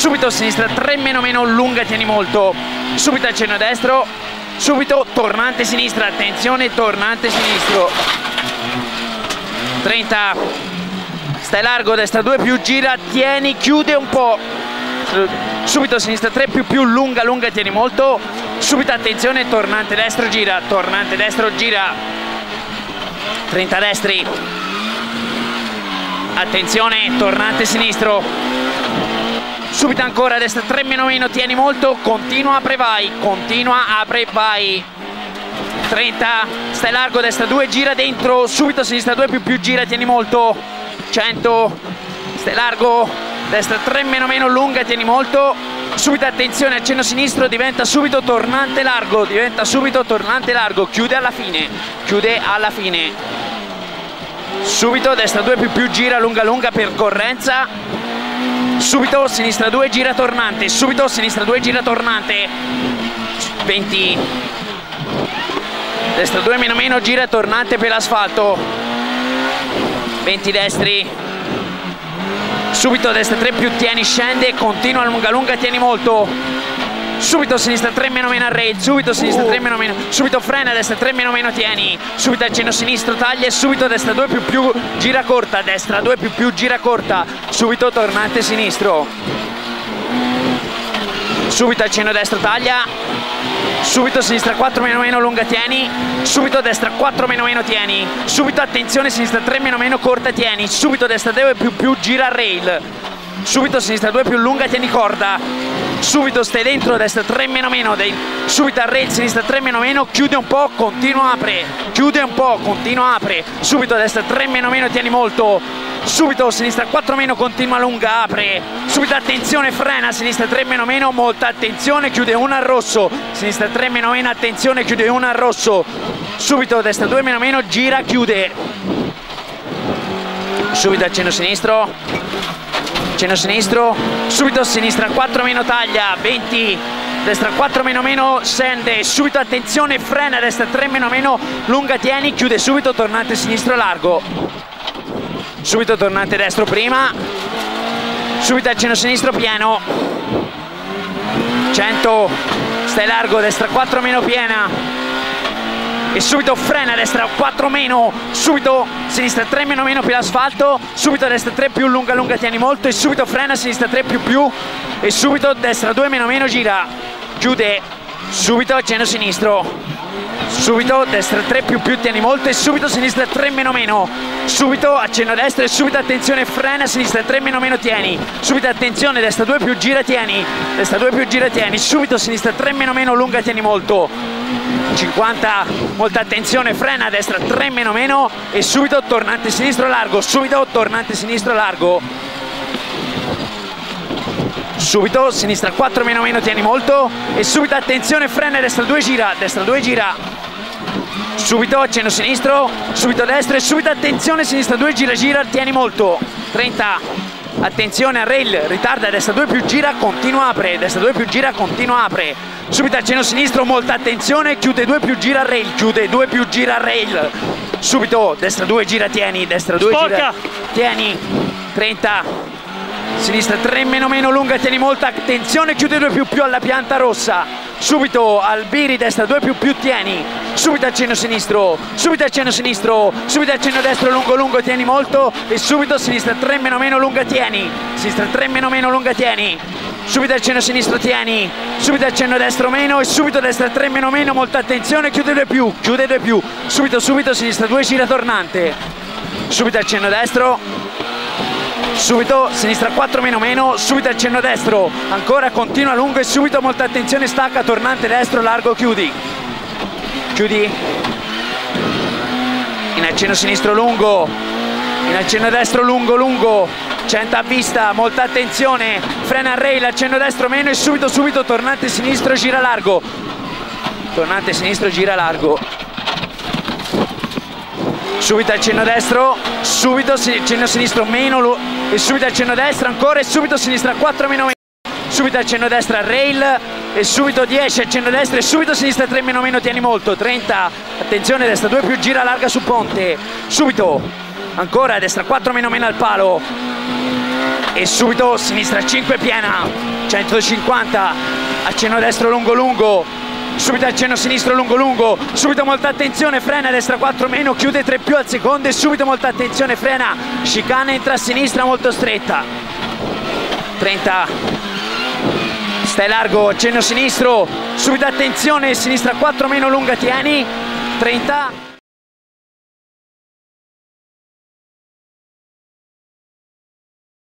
subito a sinistra 3 meno meno lunga tieni molto. Subito al cenno destro subito tornante sinistra attenzione tornante sinistro. 30 stai largo destra 2 più gira tieni chiude un po' subito a sinistra 3 più più lunga lunga tieni molto. Subito attenzione tornante destro gira tornante destro gira. 30 destri. Attenzione tornante sinistro subito ancora a destra 3 meno meno tieni molto continua apre vai continua apre vai 30 stai largo destra 2 gira dentro subito sinistra 2 più più gira tieni molto. 100 stai largo destra 3 meno meno lunga tieni molto. Subito attenzione accenno sinistro diventa subito tornante largo diventa subito tornante largo chiude alla fine chiude alla fine. Subito destra 2 più più gira lunga lunga percorrenza subito sinistra 2 gira tornante. Subito sinistra 2 gira tornante. 20 destra 2 meno meno gira tornante per l'asfalto. 20 destri. Subito destra 3 più tieni scende continua lunga lunga tieni molto subito sinistra 3 meno meno a rail subito sinistra 3 meno meno subito frena destra 3 meno meno tieni subito al centro sinistro taglia e subito destra 2 più più gira corta destra 2 più più gira corta subito tornante sinistro. Subito al centro destro taglia subito sinistra 4 meno meno lunga tieni subito destra 4 meno meno tieni subito attenzione sinistra 3 meno meno corta tieni subito destra 2 più più gira rail subito sinistra 2 più lunga tieni corda subito stai dentro destra 3 meno meno dei, subito a rail sinistra 3 meno meno chiude un po' continua apre. Chiude un po' continua apre. Subito destra 3 meno meno tieni molto. Subito sinistra 4 meno continua lunga apre. Subito attenzione frena sinistra 3 meno meno molta attenzione chiude una al rosso. Sinistra 3 meno meno attenzione chiude una al rosso. Subito destra 2 meno meno gira chiude. Subito al centro sinistro centro sinistro subito a sinistra 4 meno taglia 20 destra 4 meno meno scende subito attenzione frena destra 3 meno meno lunga tieni chiude subito tornante sinistro largo. Subito tornante destro prima subito al centro sinistro pieno. 100 stai largo destra 4 meno piena e subito frena a destra 4 meno subito sinistra 3 meno meno per l'asfalto subito a destra 3 più lunga lunga tieni molto e subito frena sinistra 3 più più e subito destra 2 meno meno gira chiude subito accenno sinistro subito destra 3 più più tieni molto e subito sinistra 3 meno meno. Subito accenno a destra e subito attenzione frena sinistra 3 meno meno tieni. Subito attenzione destra 2 più gira tieni. Destra 2 più gira tieni. Subito sinistra 3 meno meno lunga tieni molto. 50 molta attenzione frena a destra 3 meno meno. E subito tornante sinistro largo subito tornante sinistro largo. Subito sinistra 4 meno meno tieni molto. E subito attenzione frena destra 2 gira destra 2 gira subito accenno sinistro subito a destra e subito attenzione sinistra. 2 gira gira tieni molto. 30 attenzione a rail ritarda destra 2 più gira continua apre. Destra 2 più gira continua apre. Subito al centro sinistro molta attenzione chiude 2 più gira rail chiude 2 più gira rail. Subito destra 2 gira tieni. Destra 2 Sporca. gira tieni. 30 sinistra 3 meno meno lunga tieni molta attenzione chiude 2 più più alla pianta rossa. Subito al biri destra 2 più più tieni subito al cenno sinistro subito al cenno sinistro subito al cenno destro lungo lungo tieni molto e subito sinistra 3 meno meno lunga tieni. Sinistra 3 meno meno lunga tieni. Subito al cenno sinistro tieni. Subito al cenno destro meno e subito destra 3 meno meno molta attenzione chiude 2 più chiude 2 più. Subito subito sinistra 2 gira tornante. Subito al cenno destro. Subito sinistra 4 meno meno subito al cenno destro. Ancora continua lungo e subito molta attenzione stacca tornante destro largo chiudi chiudi. In accenno sinistro lungo. In accenno destro lungo lungo. 100 a vista molta attenzione. Frena a rail accenno destro meno e subito subito tornante sinistro gira largo. Tornante sinistro gira largo. Subito al cenno destro, subito si- cenno sinistro meno e subito al cenno destro ancora e subito sinistra 4 meno meno, subito al cenno destra rail e subito 10 al cenno destro e subito sinistra 3 meno meno tieni molto, 30, attenzione destra 2 più gira larga su ponte, subito, ancora destra 4 meno meno al palo, e subito sinistra 5 piena 150 accenno destro lungo lungo. Subito accenno sinistro lungo lungo. Subito molta attenzione frena destra 4 meno chiude 3 più al secondo e subito molta attenzione frena. Chicane entra a sinistra molto stretta. 30 stai largo accenno sinistro. Subito attenzione sinistra 4 meno lunga tieni. 30